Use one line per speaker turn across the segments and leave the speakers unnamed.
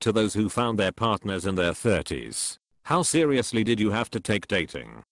To those who found their partners in their 30s, how seriously did you have to take dating?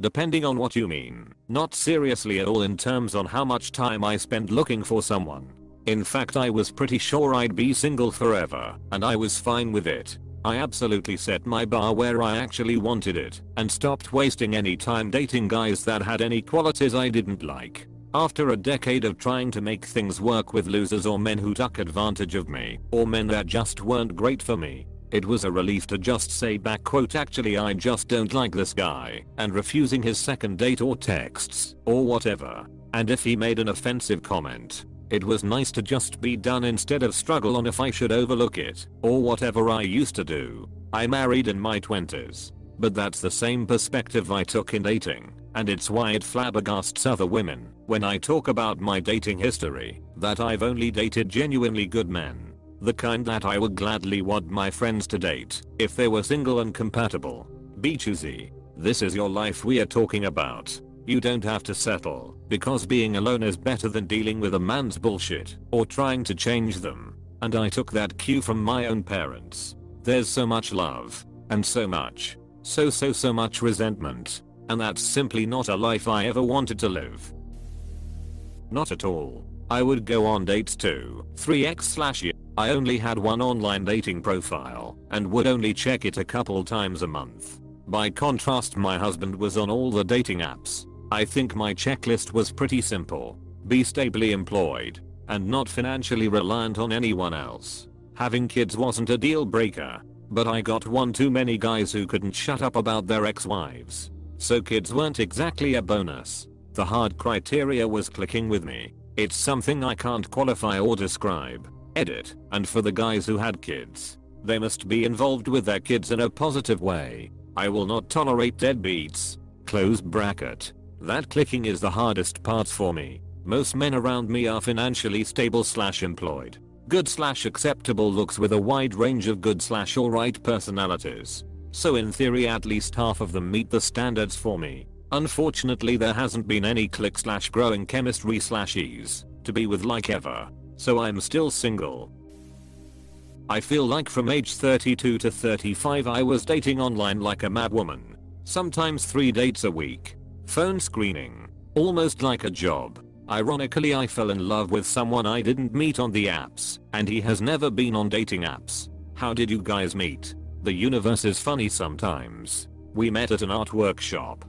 Depending on what you mean, not seriously at all in terms on how much time I spent looking for someone. In fact I was pretty sure I'd be single forever, and I was fine with it. I absolutely set my bar where I actually wanted it, and stopped wasting any time dating guys that had any qualities I didn't like. After a decade of trying to make things work with losers or men who took advantage of me, or men that just weren't great for me, it was a relief to just say back quote actually I just don't like this guy, and refusing his second date or texts, or whatever. And if he made an offensive comment, it was nice to just be done instead of struggle on if I should overlook it, or whatever I used to do. I married in my 20s. But that's the same perspective I took in dating, and it's why it flabbergasts other women when I talk about my dating history, that I've only dated genuinely good men. The kind that I would gladly want my friends to date, if they were single and compatible. Be choosy. This is your life we are talking about. You don't have to settle, because being alone is better than dealing with a man's bullshit, or trying to change them. And I took that cue from my own parents. There's so much love, and so much, so so so much resentment, and that's simply not a life I ever wanted to live. Not at all. I would go on dates too. 3x slash year. I only had one online dating profile, and would only check it a couple times a month. By contrast my husband was on all the dating apps, I think my checklist was pretty simple. Be stably employed and not financially reliant on anyone else. Having kids wasn't a deal breaker, but I got one too many guys who couldn't shut up about their ex-wives. So kids weren't exactly a bonus. The hard criteria was clicking with me. It's something I can't qualify or describe. Edit. And for the guys who had kids, they must be involved with their kids in a positive way. I will not tolerate deadbeats. Close bracket. That clicking is the hardest part for me. Most men around me are financially stable slash employed. Good slash acceptable looks with a wide range of good slash alright personalities. So in theory at least half of them meet the standards for me. Unfortunately there hasn't been any click slash growing chemistry slash ease to be with like ever. So I'm still single. I feel like from age 32 to 35 I was dating online like a mad woman. Sometimes 3 dates a week. Phone screening. Almost like a job. Ironically I fell in love with someone I didn't meet on the apps, and he has never been on dating apps. How did you guys meet? The universe is funny sometimes. We met at an art workshop.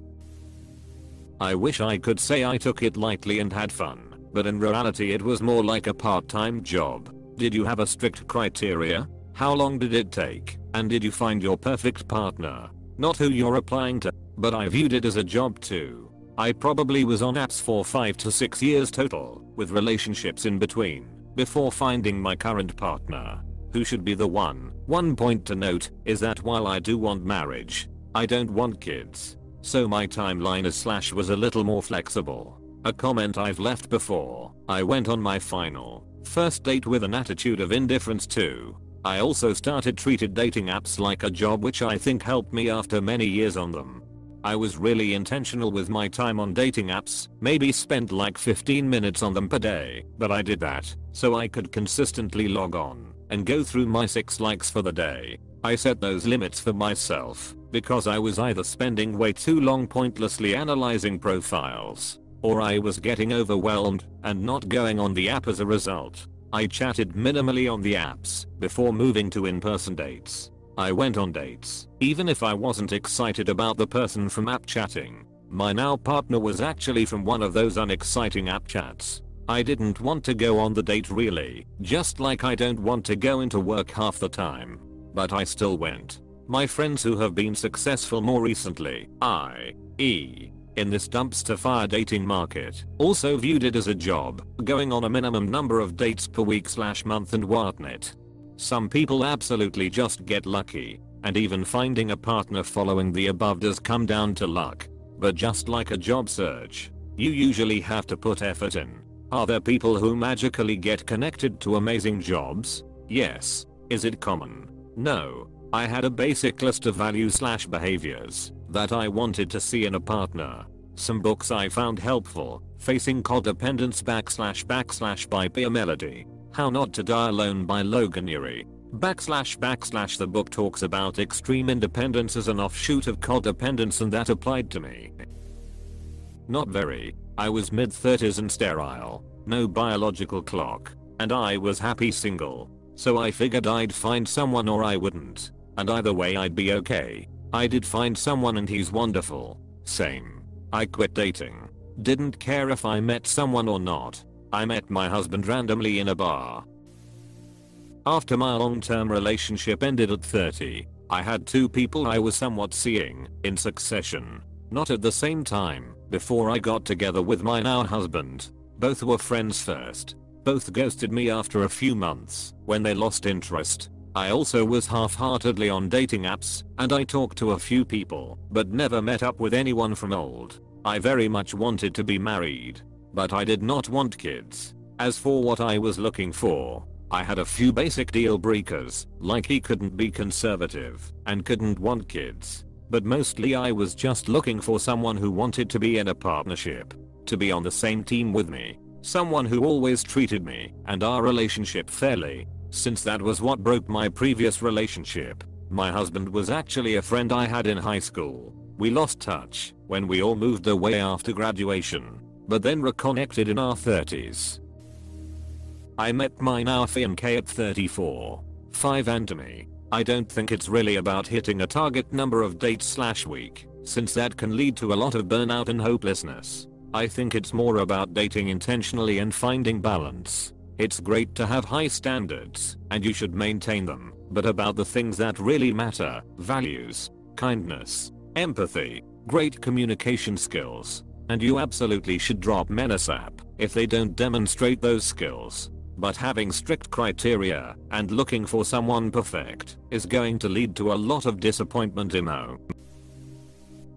I wish I could say I took it lightly and had fun, but in reality it was more like a part-time job. Did you have a strict criteria? How long did it take? And did you find your perfect partner? Not who you're applying to, but I viewed it as a job too. I probably was on apps for 5 to 6 years total, with relationships in between, before finding my current partner, who should be the one. One point to note is that while I do want marriage, I don't want kids. So my timeline as slash was a little more flexible. A comment I've left before, I went on my final, first date with an attitude of indifference too. I also started treated dating apps like a job which I think helped me after many years on them. I was really intentional with my time on dating apps, maybe spent like 15 minutes on them per day, but I did that so I could consistently log on and go through my 6 likes for the day. I set those limits for myself because I was either spending way too long pointlessly analyzing profiles or I was getting overwhelmed and not going on the app as a result. I chatted minimally on the apps before moving to in-person dates. I went on dates, even if I wasn't excited about the person from app chatting. My now partner was actually from one of those unexciting app chats. I didn't want to go on the date really, just like I don't want to go into work half the time. But I still went. My friends who have been successful more recently, i.e. in this dumpster fire dating market, also viewed it as a job, going on a minimum number of dates per week slash month and whatnot. Some people absolutely just get lucky, and even finding a partner following the above does come down to luck. But just like a job search, you usually have to put effort in. Are there people who magically get connected to amazing jobs? Yes. Is it common? No. I had a basic list of values slash behaviors that I wanted to see in a partner. Some books I found helpful, Facing Codependence backslash backslash by Pia Mellody, How Not to Die Alone by Logan Ury. Backslash backslash the book talks about extreme independence as an offshoot of codependence and that applied to me. Not very. I was mid 30s and sterile, no biological clock, and I was happy single. So I figured I'd find someone or I wouldn't. And either way I'd be okay. I did find someone and he's wonderful. Same. I quit dating. Didn't care if I met someone or not. I met my husband randomly in a bar. After my long-term relationship ended at 30, I had two people I was somewhat seeing in succession. Not at the same time, before I got together with my now husband. Both were friends first. Both ghosted me after a few months when they lost interest. I also was half-heartedly on dating apps and I talked to a few people but never met up with anyone from old. I very much wanted to be married, but I did not want kids. As for what I was looking for, I had a few basic deal breakers, like he couldn't be conservative and couldn't want kids. But mostly I was just looking for someone who wanted to be in a partnership, to be on the same team with me, Someone who always treated me and our relationship fairly, since that was what broke my previous relationship. My husband was actually a friend I had in high school. We lost touch when we all moved away after graduation, but then reconnected in our 30s. I met my now fiancé at 34. 5 and me, I don't think it's really about hitting a target number of dates slash week, since that can lead to a lot of burnout and hopelessness. I think it's more about dating intentionally and finding balance. It's great to have high standards, and you should maintain them, but about the things that really matter, values, kindness, empathy, great communication skills, and you absolutely should drop men ASAP if they don't demonstrate those skills. But having strict criteria and looking for someone perfect is going to lead to a lot of disappointment emo.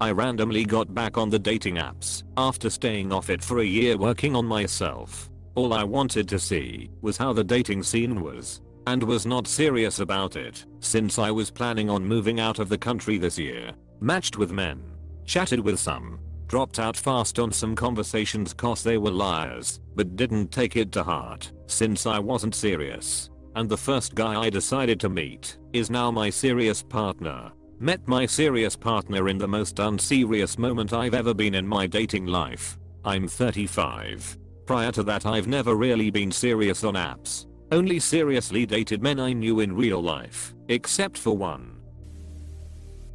I randomly got back on the dating apps after staying off it for a year working on myself. All I wanted to see was how the dating scene was and was not serious about it since I was planning on moving out of the country this year. Matched with men, chatted with some, dropped out fast on some conversations cause they were liars, but didn't take it to heart since I wasn't serious. And the first guy I decided to meet is now my serious partner Met my serious partner in the most unserious moment I've ever been in my dating life. I'm 35. Prior to that I've never really been serious on apps. Only seriously dated men I knew in real life, except for one.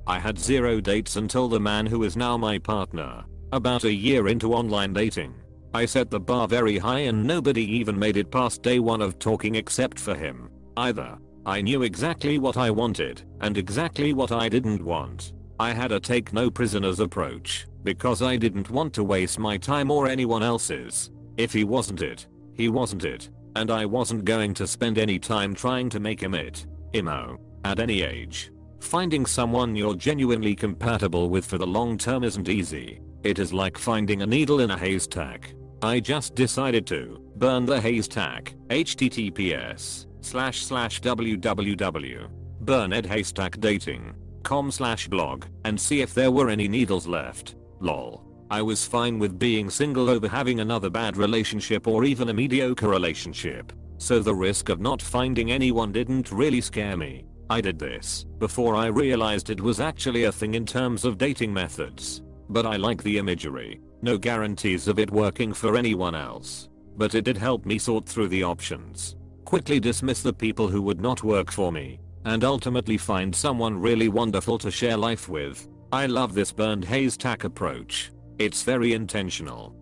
I had zero dates until the man who is now my partner. About a year into online dating. I set the bar very high and nobody even made it past day one of talking except for him. Either. I knew exactly what I wanted and exactly what I didn't want. I had a take no prisoners approach because I didn't want to waste my time or anyone else's. If he wasn't it, he wasn't it, and I wasn't going to spend any time trying to make him it. Imo. At any age. Finding someone you're genuinely compatible with for the long term isn't easy. It is like finding a needle in a haystack. I just decided to burn the haystack. HTTPS slash slash www. Burnedhaystackdating.com slash blog and see if there were any needles left. Lol. I was fine with being single over having another bad relationship or even a mediocre relationship. So the risk of not finding anyone didn't really scare me. I did this before I realized it was actually a thing in terms of dating methods. But I like the imagery. No guarantees of it working for anyone else. But it did help me sort through the options quickly dismiss the people who would not work for me, and ultimately find someone really wonderful to share life with. I love this burned haystack approach. It's very intentional.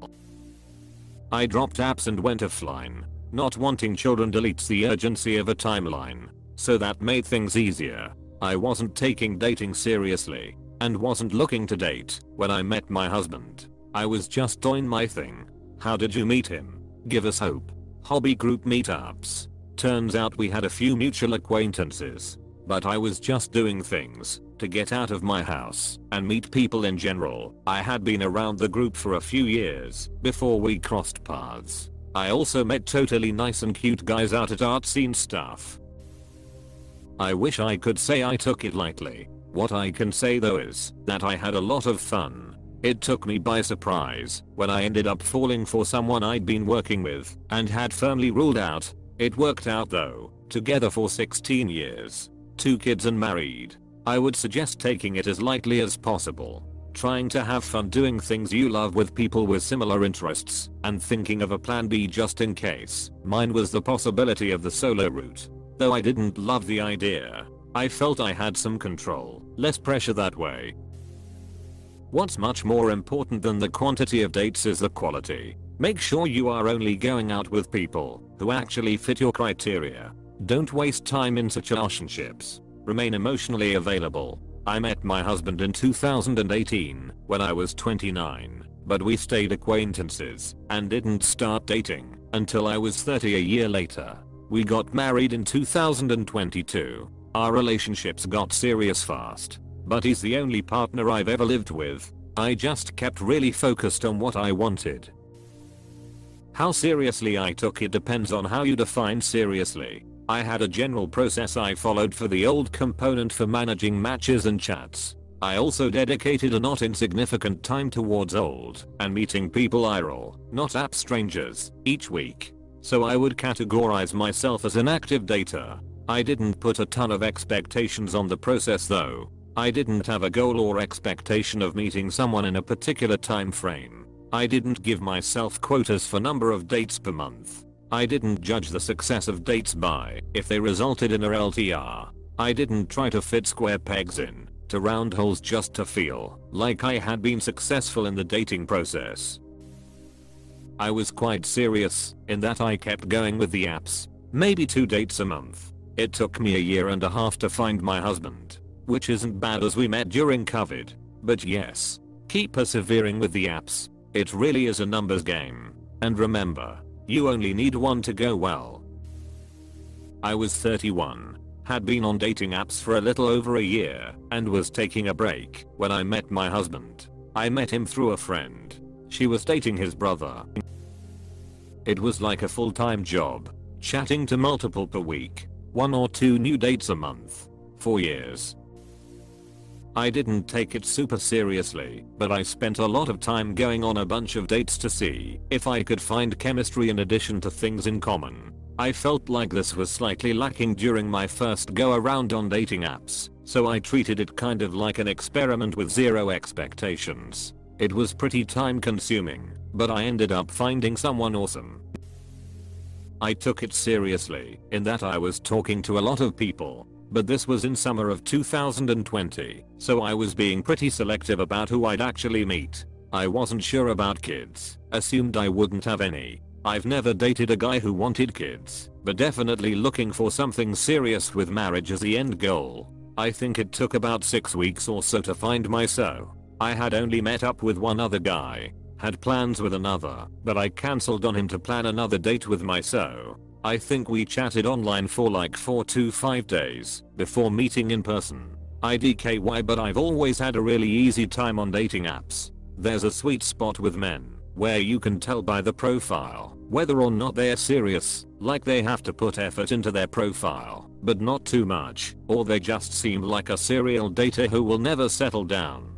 I dropped apps and went offline. Not wanting children deletes the urgency of a timeline. So that made things easier. I wasn't taking dating seriously and wasn't looking to date when I met my husband. I was just doing my thing. How did you meet him? Give us hope. Hobby group meetups. Turns out we had a few mutual acquaintances. But I was just doing things to get out of my house and meet people in general. I had been around the group for a few years before we crossed paths. I also met totally nice and cute guys out at art scene stuff. I wish I could say I took it lightly. What I can say though is that I had a lot of fun. It took me by surprise when I ended up falling for someone I'd been working with and had firmly ruled out It worked out though, together for 16 years. Two kids and married. I would suggest taking it as lightly as possible. Trying to have fun doing things you love with people with similar interests, and thinking of a plan B just in case. Mine was the possibility of the solo route. Though I didn't love the idea, I felt I had some control, less pressure that way. What's much more important than the quantity of dates is the quality. Make sure you are only going out with people who actually fit your criteria. Don't waste time in such relationships. Remain emotionally available. I met my husband in 2018 when I was 29, but we stayed acquaintances and didn't start dating until I was 30 a year later. We got married in 2022. Our relationships got serious fast, but he's the only partner I've ever lived with. I just kept really focused on what I wanted how seriously I took it depends on how you define seriously. I had a general process I followed for the old component for managing matches and chats. I also dedicated a not insignificant time towards old and meeting people IRL, not app strangers, each week. So I would categorize myself as an active dater. I didn't put a ton of expectations on the process though. I didn't have a goal or expectation of meeting someone in a particular time frame. I didn't give myself quotas for number of dates per month. I didn't judge the success of dates by if they resulted in a LTR. I didn't try to fit square pegs in to round holes just to feel like I had been successful in the dating process. I was quite serious in that I kept going with the apps. Maybe two dates a month. It took me a year and a half to find my husband. Which isn't bad as we met during COVID. But yes. Keep persevering with the apps. It really is a numbers game. And remember, you only need one to go well. I was 31, had been on dating apps for a little over a year, and was taking a break when I met my husband. I met him through a friend. She was dating his brother. It was like a full-time job, chatting to multiple per week, one or two new dates a month, for years. I didn't take it super seriously, but I spent a lot of time going on a bunch of dates to see if I could find chemistry in addition to things in common. I felt like this was slightly lacking during my first go around on dating apps, so I treated it kind of like an experiment with zero expectations. It was pretty time consuming, but I ended up finding someone awesome. I took it seriously, in that I was talking to a lot of people, but this was in summer of 2020, so I was being pretty selective about who I'd actually meet. I wasn't sure about kids, assumed I wouldn't have any. I've never dated a guy who wanted kids, but definitely looking for something serious with marriage as the end goal. I think it took about 6 weeks or so to find my so. I had only met up with one other guy, had plans with another, but I cancelled on him to plan another date with my so. I think we chatted online for like 4 to 5 days before meeting in person. IDKY but I've always had a really easy time on dating apps. There's a sweet spot with men where you can tell by the profile whether or not they're serious, like they have to put effort into their profile, but not too much, or they just seem like a serial dater who will never settle down.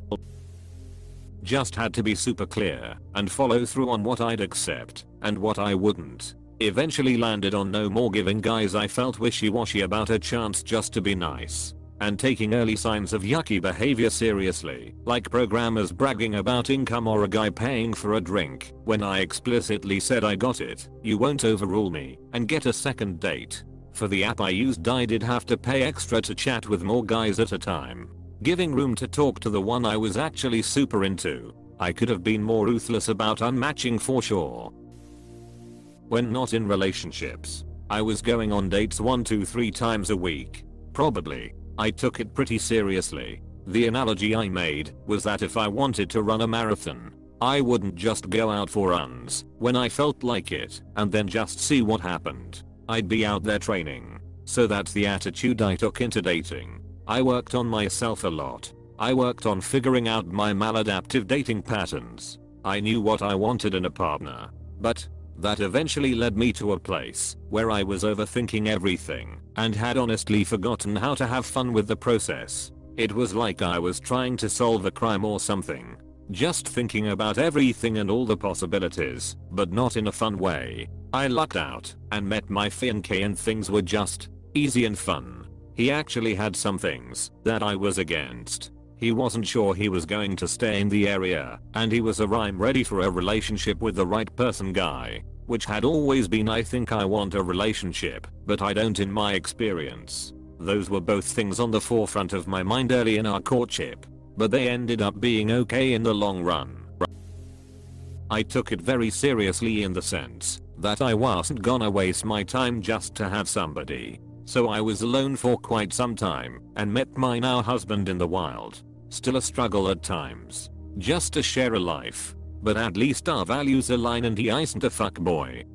Just had to be super clear and follow through on what I'd accept and what I wouldn't. Eventually landed on no more giving guys I felt wishy-washy about a chance just to be nice. And taking early signs of yucky behavior seriously, like programmers bragging about income or a guy paying for a drink, when I explicitly said I got it, you won't overrule me, and get a second date. For the app I used I did have to pay extra to chat with more guys at a time. Giving room to talk to the one I was actually super into. I could have been more ruthless about unmatching for sure, when not in relationships. I was going on dates 1 to 3 times a week. Probably. I took it pretty seriously. The analogy I made was that if I wanted to run a marathon, I wouldn't just go out for runs when I felt like it and then just see what happened. I'd be out there training. So that's the attitude I took into dating. I worked on myself a lot. I worked on figuring out my maladaptive dating patterns. I knew what I wanted in a partner. But that eventually led me to a place where I was overthinking everything and had honestly forgotten how to have fun with the process. It was like I was trying to solve a crime or something. Just thinking about everything and all the possibilities, but not in a fun way. I lucked out and met my fiancé and things were just easy and fun. He actually had some things that I was against. He wasn't sure he was going to stay in the area, and he was a rhyme ready for a relationship with the right person guy. Which had always been I think I want a relationship, but I don't in my experience. Those were both things on the forefront of my mind early in our courtship, but they ended up being okay in the long run. I took it very seriously in the sense that I wasn't gonna waste my time just to have somebody. So I was alone for quite some time and met my now husband in the wild. Still a struggle at times. Just to share a life. But at least our values align and he isn't a fuckboy.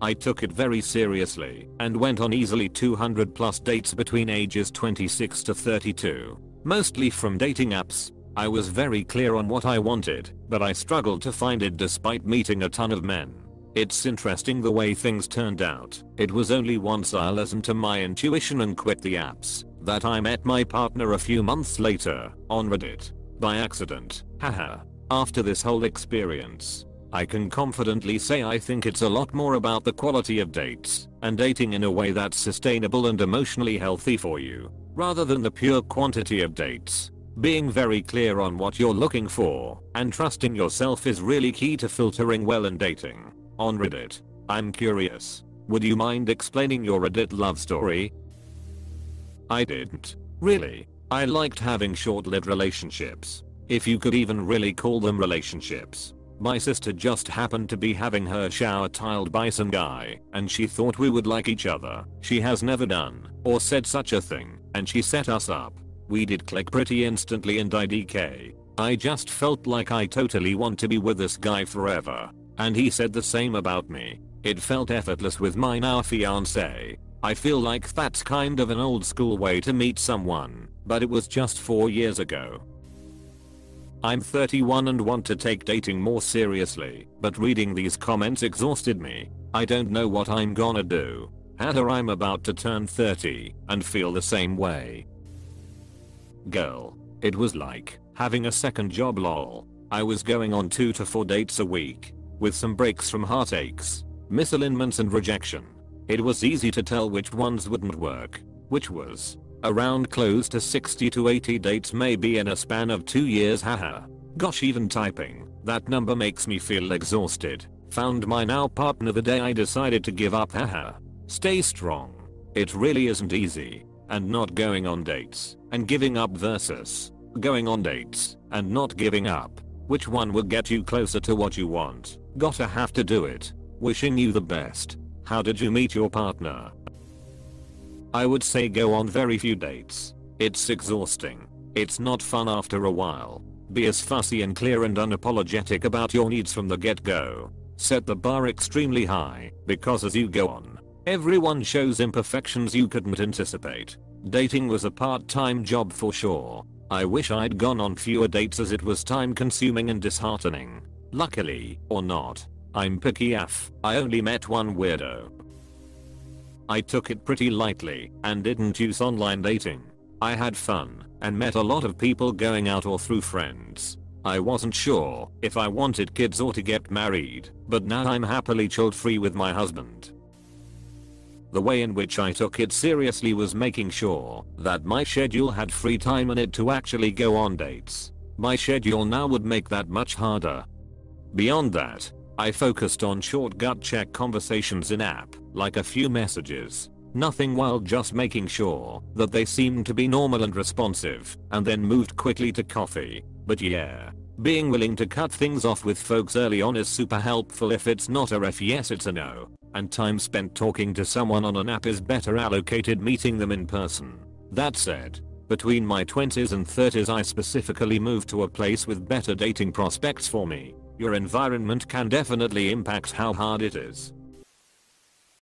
I took it very seriously and went on easily 200 plus dates between ages 26 to 32. Mostly from dating apps. I was very clear on what I wanted, but I struggled to find it despite meeting a ton of men. It's interesting the way things turned out. It was only once I listened to my intuition and quit the apps that I met my partner a few months later on Reddit. By accident, haha. After this whole experience, I can confidently say I think it's a lot more about the quality of dates and dating in a way that's sustainable and emotionally healthy for you rather than the pure quantity of dates. Being very clear on what you're looking for and trusting yourself is really key to filtering well in dating. On Reddit, I'm curious. Would you mind explaining your Reddit love story? I didn't. Really. I liked having short-lived relationships. If you could even really call them relationships. My sister just happened to be having her shower tiled by some guy, and she thought we would like each other. She has never done, or said such a thing, and she set us up. We did click pretty instantly and IDK. I just felt like I totally want to be with this guy forever. And he said the same about me. It felt effortless with my now fiance. I feel like that's kind of an old school way to meet someone, but it was just 4 years ago. I'm 31 and want to take dating more seriously, but reading these comments exhausted me. I don't know what I'm gonna do. Heather I'm about to turn 30 and feel the same way. Girl. It was like having a second job lol. I was going on 2 to 4 dates a week, with some breaks from heartaches, misalignments and rejection. It was easy to tell which ones wouldn't work, which was Around close to 60 to 80 dates maybe in a span of 2 years haha. Gosh even typing, that number makes me feel exhausted. Found my now partner the day I decided to give up haha. Stay strong. It really isn't easy. And not going on dates, and giving up versus going on dates, and not giving up. Which one will get you closer to what you want? Gotta have to do it. Wishing you the best. How did you meet your partner? I would say go on very few dates. It's exhausting. It's not fun after a while. Be as fussy and clear and unapologetic about your needs from the get-go. Set the bar extremely high, because as you go on, everyone shows imperfections you couldn't anticipate. Dating was a part-time job for sure. I wish I'd gone on fewer dates as it was time consuming and disheartening. Luckily, or not, I'm picky af, I only met one weirdo, I took it pretty lightly and didn't use online dating. I had fun and met a lot of people going out or through friends. I wasn't sure if I wanted kids or to get married, but now I'm happily child free with my husband. The way in which I took it seriously was making sure that my schedule had free time in it to actually go on dates. My schedule now would make that much harder. Beyond that, I focused on short gut check conversations in app, like a few messages. Nothing wild just making sure that they seemed to be normal and responsive, and then moved quickly to coffee. But yeah, being willing to cut things off with folks early on is super helpful if it's not a ref yes it's a no. And time spent talking to someone on an app is better allocated meeting them in person. That said, between my 20s and 30s I specifically moved to a place with better dating prospects for me. Your environment can definitely impact how hard it is.